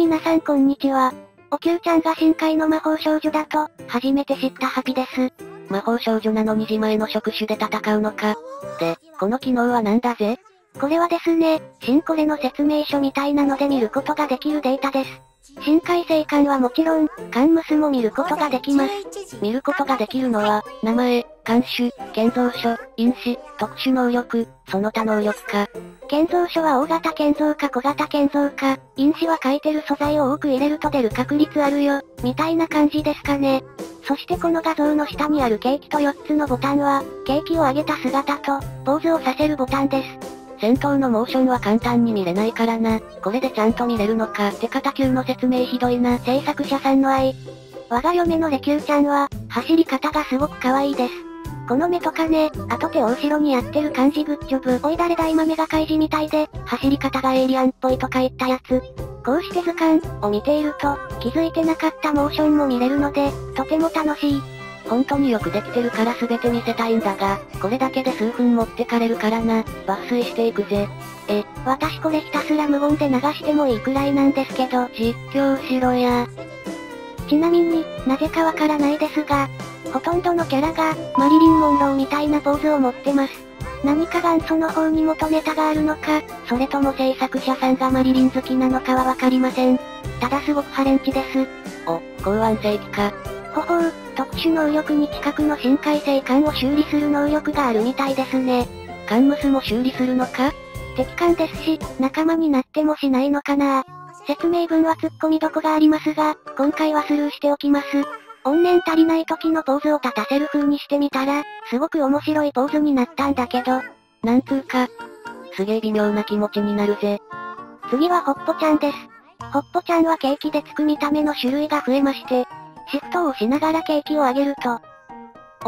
皆さんこんにちは。おきゅうちゃんが深海の魔法少女だと、初めて知ったハピです。魔法少女なのに自前の触手で戦うのか。で、この機能は何だぜ？これはですね、新コレの説明書みたいなので見ることができるデータです。深海生艦はもちろん、カンムスも見ることができます。見ることができるのは、名前、監種、建造書、因子、特殊能力、その他能力か。建造書は大型建造か小型建造か、因子は書いてる素材を多く入れると出る確率あるよ、みたいな感じですかね。そしてこの画像の下にあるケーキと4つのボタンは、ケーキを上げた姿と、ポーズをさせるボタンです。戦闘のモーションは簡単に見れないからな。これでちゃんと見れるのか。って方級の説明ひどいな。制作者さんの愛。我が嫁のレキューちゃんは、走り方がすごく可愛いです。この目とかね、後手を後ろにやってる感じグッジョブ。おい誰だ今目が開示みたいで、走り方がエイリアンっぽいとか言ったやつ。こうして図鑑を見ていると、気づいてなかったモーションも見れるので、とても楽しい。本当によくできてるから全て見せたいんだが、これだけで数分持ってかれるからな、抜粋していくぜ。え、私これひたすら無言で流してもいいくらいなんですけど、実況しろや。ちなみに、なぜかわからないですが、ほとんどのキャラが、マリリン・モンローみたいなポーズを持ってます。何か元祖の方に元ネタがあるのか、それとも制作者さんがマリリン好きなのかはわかりません。ただすごくハレンチです。お、公安正規か。ほほう、特殊能力に近くの深海生艦を修理する能力があるみたいですね。カンムスも修理するのか？敵艦ですし、仲間になってもしないのかな説明文は突っ込みどこがありますが、今回はスルーしておきます。怨念足りない時のポーズを立たせる風にしてみたら、すごく面白いポーズになったんだけど、なんつうか、すげえ微妙な気持ちになるぜ。次はホッポちゃんです。ホッポちゃんはケーキでつく見た目の種類が増えまして、シフトを押しながらケーキをあげると。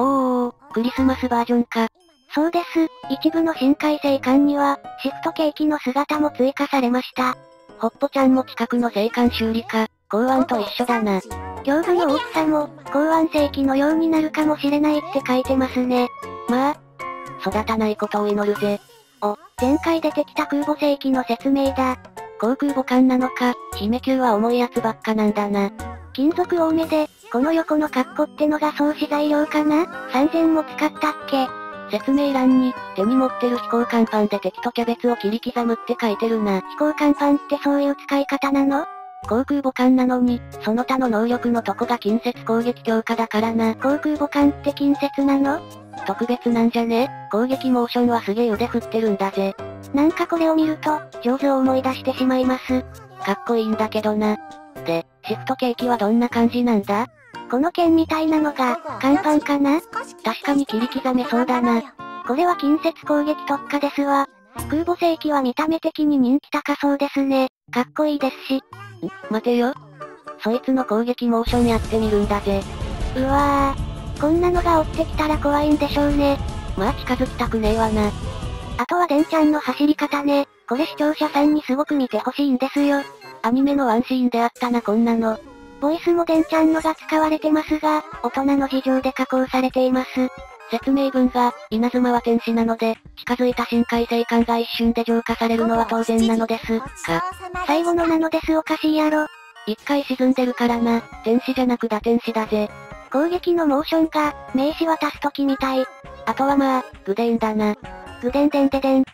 おー、クリスマスバージョンか。そうです。一部の深海生館には、シフトケーキの姿も追加されました。ホッポちゃんも近くの生館修理か、公安と一緒だな。胸部の大きさも、公安世紀のようになるかもしれないって書いてますね。まあ、育たないことを祈るぜ。お、前回出てきた空母世紀の説明だ。航空母艦なのか、姫級は重いやつばっかなんだな。金属多めで、この横のカッコってのが装飾材料かな ?3000 も使ったっけ？説明欄に、手に持ってる飛行甲板で敵とキャベツを切り刻むって書いてるな。飛行甲板ってそういう使い方なの？航空母艦なのに、その他の能力のとこが近接攻撃強化だからな。航空母艦って近接なの？特別なんじゃね？攻撃モーションはすげえ腕振ってるんだぜ。なんかこれを見ると、上手を思い出してしまいます。かっこいいんだけどな。で、シフトケーキはどんな感じなんだ？この剣みたいなのが、甲板かな？確かに切り刻めそうだな。これは近接攻撃特化ですわ。空母世紀は見た目的に人気高そうですね。かっこいいですし。ん待てよ。そいつの攻撃モーションやってみるんだぜ。うわぁ。こんなのが追ってきたら怖いんでしょうね。まあ近づきたくねえわな。あとはデンちゃんの走り方ね。これ視聴者さんにすごく見てほしいんですよ。アニメのワンシーンであったなこんなの。ボイスもデンちゃんのが使われてますが、大人の事情で加工されています。説明文が、稲妻は天使なので、近づいた深海生艦が一瞬で浄化されるのは当然なのです。か。最後のなのですおかしいやろ。一回沈んでるからな、天使じゃなく打天使だぜ。攻撃のモーションが、名刺渡す時みたい。あとはまあ、グデンだな。グデンデンデデン。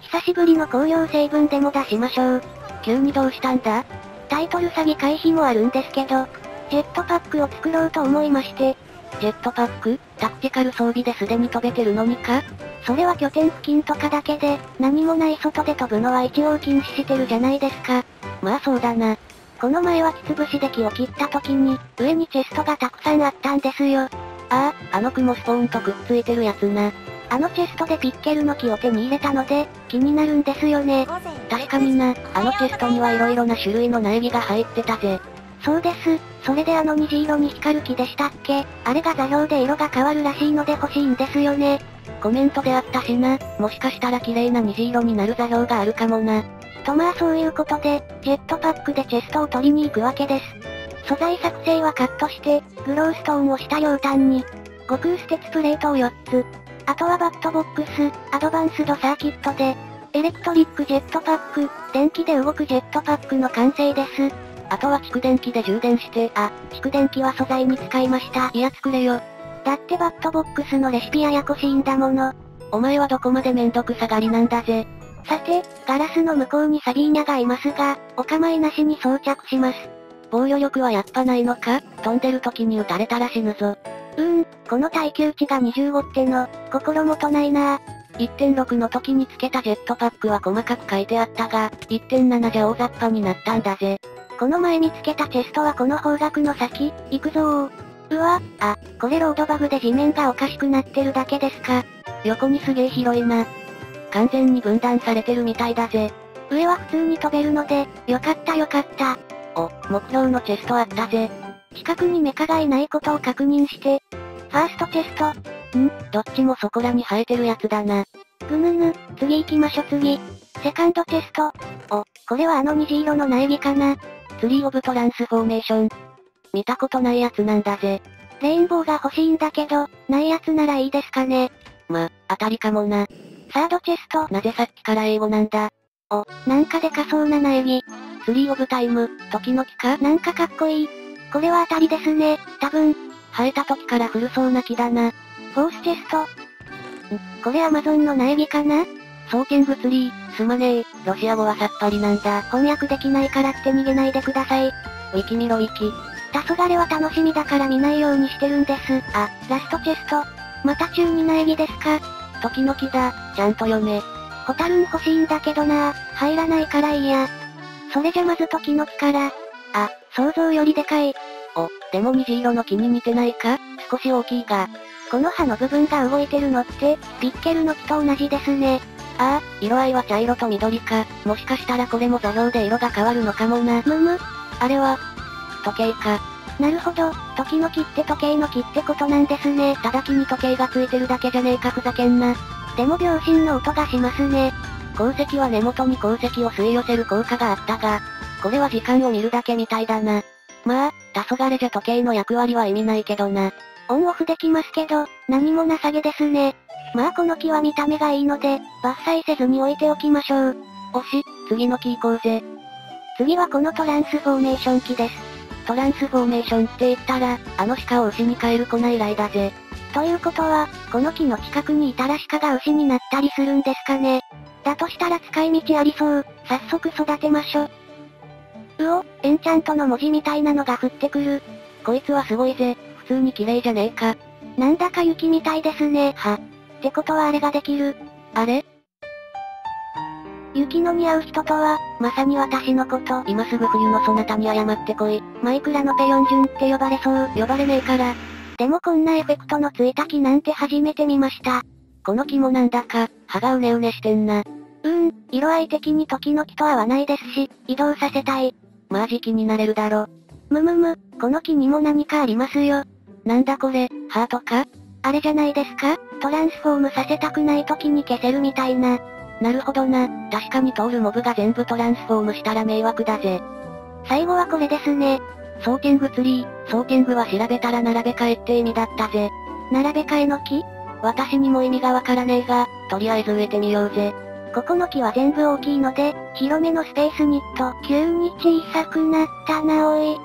久しぶりの紅葉成分でも出しましょう。急にどうしたんだ？タイトル詐欺回避もあるんですけど、ジェットパックを作ろうと思いまして。ジェットパック？タクティカル装備ですでに飛べてるのにか？それは拠点付近とかだけで、何もない外で飛ぶのは一応禁止してるじゃないですか。まあそうだな。この前はきつぶしで木を切った時に、上にチェストがたくさんあったんですよ。ああ、あの雲スポーンとくっついてるやつな。あのチェストでピッケルの木を手に入れたので、気になるんですよね。確かにな、あのチェストには色々な種類の苗木が入ってたぜ。そうです。それであの虹色に光る木でしたっけ？あれが座標で色が変わるらしいので欲しいんですよね。コメントであったしな、もしかしたら綺麗な虹色になる座標があるかもな。とまあそういうことで、ジェットパックでチェストを取りに行くわけです。素材作成はカットして、グローストーンを下両端に、極薄鉄プレートを4つ、あとはバットボックス、アドバンスドサーキットで、エレクトリックジェットパック、電気で動くジェットパックの完成です。あとは蓄電器で充電して、あ、蓄電器は素材に使いました。いや作れよ。だってバットボックスのレシピややこしいんだもの。お前はどこまでめんどくさがりなんだぜ。さて、ガラスの向こうにサビーニャがいますが、お構いなしに装着します。防御力はやっぱないのか？飛んでる時に撃たれたら死ぬぞ。うーん、この耐久値が25っての、心もとないな1.6の時につけたジェットパックは細かく書いてあったが、1.7じゃ大雑把になったんだぜ。この前見つけたチェストはこの方角の先、行くぞ。うわ、あ、これロードバグで地面がおかしくなってるだけですか。横にすげえ広いな。完全に分断されてるみたいだぜ。上は普通に飛べるので、よかったよかった。お、目標のチェストあったぜ。近くにメカがいないことを確認して。ファーストチェスト。ん？どっちもそこらに生えてるやつだな。ぐぬぬ、次行きましょ次。セカンドチェスト。お、これはあの虹色の苗木かな。ツリーオブトランスフォーメーション。見たことないやつなんだぜ。レインボーが欲しいんだけど、ないやつならいいですかね。ま、当たりかもな。 Third chest。なぜさっきから英語なんだ。お、なんかでかそうな苗木。 Tree of Time、時の木か？なんかかっこいい。これは当たりですね、多分。生えた時から古そうな木だな。 Fourth chest。ん、これアマゾンの苗木かな？ Sorting Tree、すまねえ、ロシア語はさっぱりなんだ。翻訳できないからって逃げないでください。ウィキ見ろウィキ。黄昏は楽しみだから見ないようにしてるんです。あ、 Last chest。また中に苗木ですか？時の木だ、ちゃんと読め。ホタルン欲しいんだけどな入らないからいいや。それじゃまず時の木から。あ、想像よりでかい。お、でも虹色の木に似てないか？少し大きいが。この葉の部分が動いてるのって、ピッケルの木と同じですね。ああ、色合いは茶色と緑か。もしかしたらこれも座標で色が変わるのかもな。むむ。あれは、時計か。なるほど、時の木って時計の木ってことなんですね。ただ木に時計がついてるだけじゃねえかふざけんな。でも秒針の音がしますね。鉱石は根元に鉱石を吸い寄せる効果があったが、これは時間を見るだけみたいだな。まあ、黄昏じゃ時計の役割は意味ないけどな。オンオフできますけど、何もなさげですね。まあこの木は見た目がいいので、伐採せずに置いておきましょう。おし、次の木行こうぜ。次はこのトランスフォーメーション機です。トランスフォーメーションって言ったら、あの鹿を牛に変えるこないらいだぜ。ということは、この木の近くにいたら鹿が牛になったりするんですかね。だとしたら使い道ありそう。早速育てましょ。うお、エンチャントの文字みたいなのが降ってくる。こいつはすごいぜ。普通に綺麗じゃねえか。なんだか雪みたいですね。は。ってことはあれができる。あれ？雪の似合う人とは、まさに私のこと。今すぐ冬のそなたに謝ってこい。マイクラのペヨンジュンって呼ばれそう。呼ばれねえから。でもこんなエフェクトのついた木なんて初めて見ました。この木もなんだか、葉がうねうねしてんな。うーん、色合い的に時の木と合わないですし、移動させたい。まあ時期になれるだろ。むむむ、この木にも何かありますよ。なんだこれ、ハートか？あれじゃないですか？トランスフォームさせたくない時に消せるみたいな。なるほどな。確かに通るモブが全部トランスフォームしたら迷惑だぜ。最後はこれですね。ソーティングツリー、ソーティングは調べたら並べ替えって意味だったぜ。並べ替えの木？私にも意味がわからねえが、とりあえず植えてみようぜ。ここの木は全部大きいので、広めのスペースニット。急に小さくなったなおい。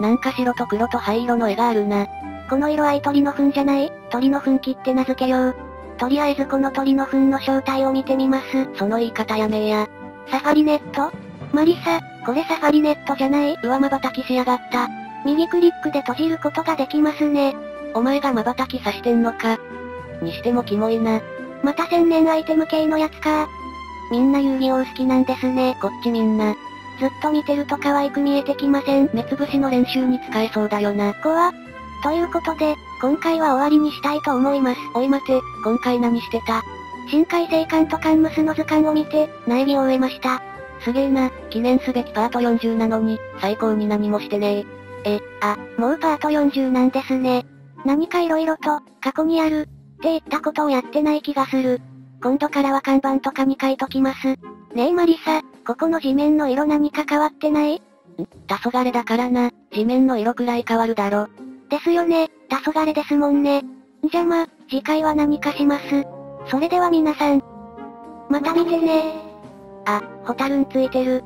なんか白と黒と灰色の絵があるな。この色合い鳥の糞じゃない？鳥の糞木って名付けよう。とりあえずこの鳥の糞の正体を見てみます。その言い方やめや。サファリネット？マリサ、これサファリネットじゃない？うわ瞬きしやがった。右クリックで閉じることができますね。お前が瞬きさしてんのか。にしてもキモいな。また千年アイテム系のやつか。みんな遊戯王好きなんですね。こっちみんな。ずっと見てると可愛く見えてきません。目つぶしの練習に使えそうだよな。怖ということで、今回は終わりにしたいと思います。おい待て、今回何してた？深海生館とカンムスの図鑑を見て、苗木を終えました。すげえな、記念すべきパート40なのに、最高に何もしてねえ。え、あ、もうパート40なんですね。何か色々と、過去にある、って言ったことをやってない気がする。今度からは看板とかに書いときます。ねえマリサ、ここの地面の色何か変わってない？ん黄昏だからな、地面の色くらい変わるだろ。ですよね、黄昏ですもんね。んじゃま、次回は何かします？それでは皆さん、また見てねあ、ホタルンついてる。